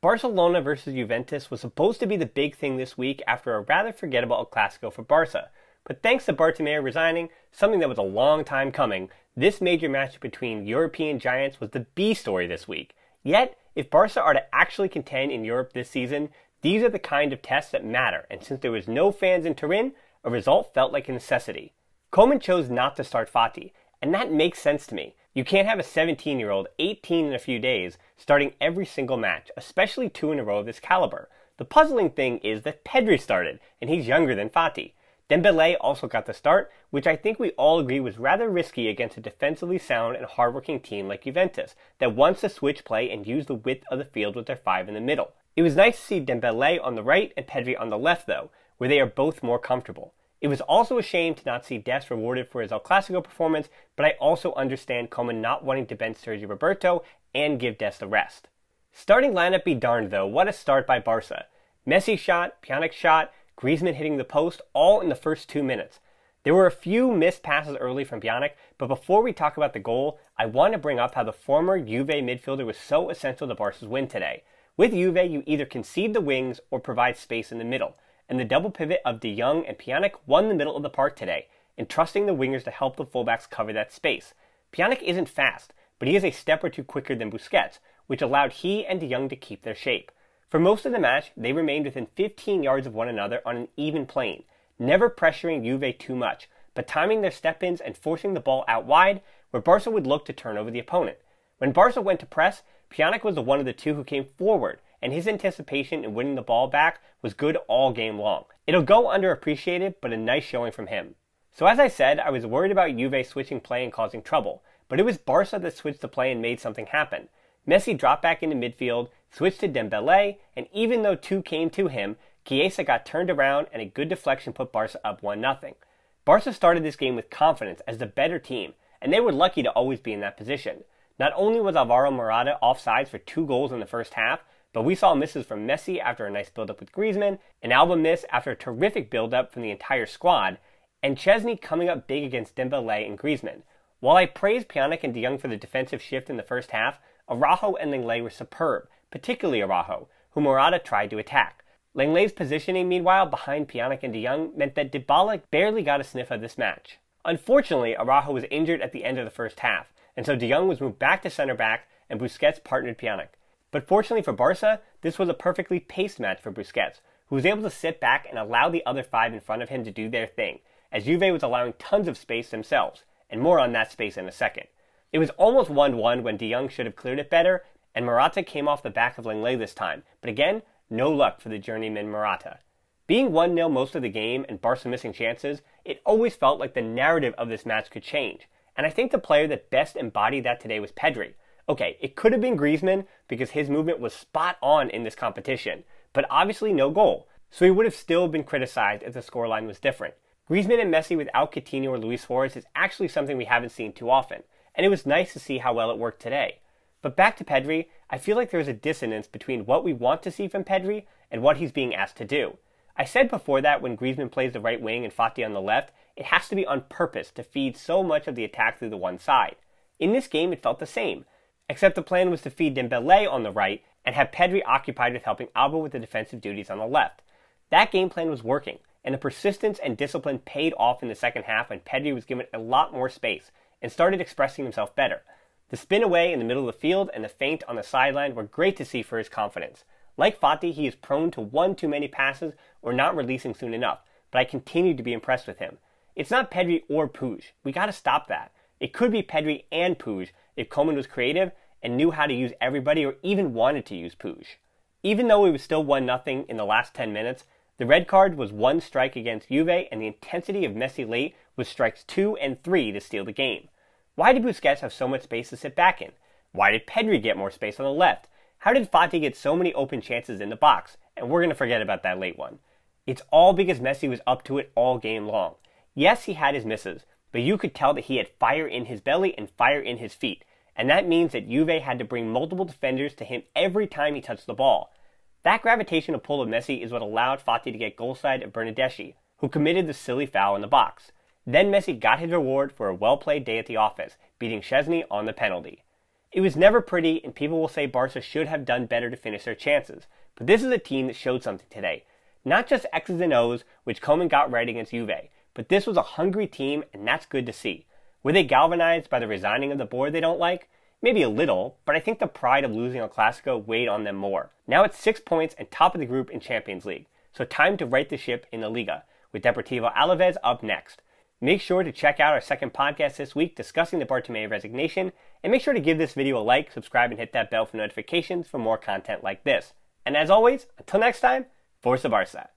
Barcelona versus Juventus was supposed to be the big thing this week after a rather forgettable Clasico for Barca. But thanks to Bartomeu resigning, something that was a long time coming, this major match between European giants was the B story this week. Yet, if Barca are to actually contend in Europe this season, these are the kind of tests that matter, and since there was no fans in Turin, a result felt like a necessity. Koeman chose not to start Fati, and that makes sense to me. You can't have a 17 year old, 18 in a few days, starting every single match, especially two in a row of this caliber. The puzzling thing is that Pedri started, and he's younger than Fati. Dembele also got the start, which I think we all agree was rather risky against a defensively sound and hardworking team like Juventus, that wants to switch play and use the width of the field with their five in the middle. It was nice to see Dembele on the right and Pedri on the left, though, where they are both more comfortable. It was also a shame to not see Dest rewarded for his El Clasico performance, but I also understand Koeman not wanting to bench Sergio Roberto and give Dest a rest. Starting lineup be darned though, what a start by Barca. Messi shot, Pjanic shot, Griezmann hitting the post, all in the first two minutes. There were a few missed passes early from Pjanic, but before we talk about the goal, I want to bring up how the former Juve midfielder was so essential to Barca's win today. With Juve, you either concede the wings or provide space in the middle and the double pivot of De Jong and Pjanic won the middle of the park today, entrusting the wingers to help the fullbacks cover that space. Pjanic isn't fast, but he is a step or two quicker than Busquets, which allowed he and De Jong to keep their shape. For most of the match, they remained within 15 yards of one another on an even plane, never pressuring Juve too much, but timing their step-ins and forcing the ball out wide, where Barca would look to turn over the opponent. When Barca went to press, Pjanic was the one of the two who came forward, and his anticipation in winning the ball back was good all game long. It'll go underappreciated, but a nice showing from him. So as I said, I was worried about Juve switching play and causing trouble, but it was Barca that switched the play and made something happen. Messi dropped back into midfield, switched to Dembele, and even though two came to him, Chiesa got turned around and a good deflection put Barca up 1-0. Barca started this game with confidence as the better team, and they were lucky to always be in that position. Not only was Alvaro Morata offsides for two goals in the first half, but we saw misses from Messi after a nice build-up with Griezmann, an Alba miss after a terrific build-up from the entire squad, and Szczesny coming up big against Dembele and Griezmann. While I praise Pjanic and De Jong for the defensive shift in the first half, Araujo and Lenglet were superb, particularly Araujo, who Morata tried to attack. Lenglet's positioning, meanwhile, behind Pjanic and De Jong meant that Dybala barely got a sniff of this match. Unfortunately, Araujo was injured at the end of the first half, and so De Jong was moved back to center back, and Busquets partnered Pjanic. But fortunately for Barca, this was a perfectly paced match for Busquets, who was able to sit back and allow the other five in front of him to do their thing, as Juve was allowing tons of space themselves, and more on that space in a second. It was almost 1-1 when De Jong should have cleared it better, and Morata came off the back of Lenglet this time, but again, no luck for the journeyman Morata. Being 1-0 most of the game and Barca missing chances, it always felt like the narrative of this match could change, and I think the player that best embodied that today was Pedri, Okay, it could have been Griezmann because his movement was spot on in this competition, but obviously no goal, so he would have still been criticized if the scoreline was different. Griezmann and Messi without Coutinho or Luis Suarez is actually something we haven't seen too often, and it was nice to see how well it worked today. But back to Pedri, I feel like there is a dissonance between what we want to see from Pedri and what he's being asked to do. I said before that when Griezmann plays the right wing and Fati on the left, it has to be on purpose to feed so much of the attack through the one side. In this game, it felt the same except the plan was to feed Dembele on the right and have Pedri occupied with helping Alba with the defensive duties on the left. That game plan was working, and the persistence and discipline paid off in the second half when Pedri was given a lot more space and started expressing himself better. The spin away in the middle of the field and the feint on the sideline were great to see for his confidence. Like Fati, he is prone to one too many passes or not releasing soon enough, but I continue to be impressed with him. It's not Pedri or Puig. We gotta stop that. It could be Pedri and Puig if Koeman was creative and knew how to use everybody or even wanted to use Puig. Even though it was still 1 0 in the last 10 minutes, the red card was one strike against Juve and the intensity of Messi late was strikes 2 and 3 to steal the game. Why did Busquets have so much space to sit back in? Why did Pedri get more space on the left? How did Fati get so many open chances in the box? And we're going to forget about that late one. It's all because Messi was up to it all game long. Yes, he had his misses, but you could tell that he had fire in his belly and fire in his feet and that means that Juve had to bring multiple defenders to him every time he touched the ball. That gravitational pull of Messi is what allowed Fati to get goal side of Bernardeschi, who committed the silly foul in the box. Then Messi got his reward for a well played day at the office, beating Szczesny on the penalty. It was never pretty, and people will say Barca should have done better to finish their chances. But this is a team that showed something today. Not just X's and O's, which Koeman got right against Juve, but this was a hungry team, and that's good to see. Were they galvanized by the resigning of the board they don't like? Maybe a little, but I think the pride of losing El Clasico weighed on them more. Now it's six points and top of the group in Champions League, so time to right the ship in the Liga, with Deportivo Alaves up next. Make sure to check out our second podcast this week discussing the Bartomeu resignation, and make sure to give this video a like, subscribe, and hit that bell for notifications for more content like this. And as always, until next time, Forza Barca.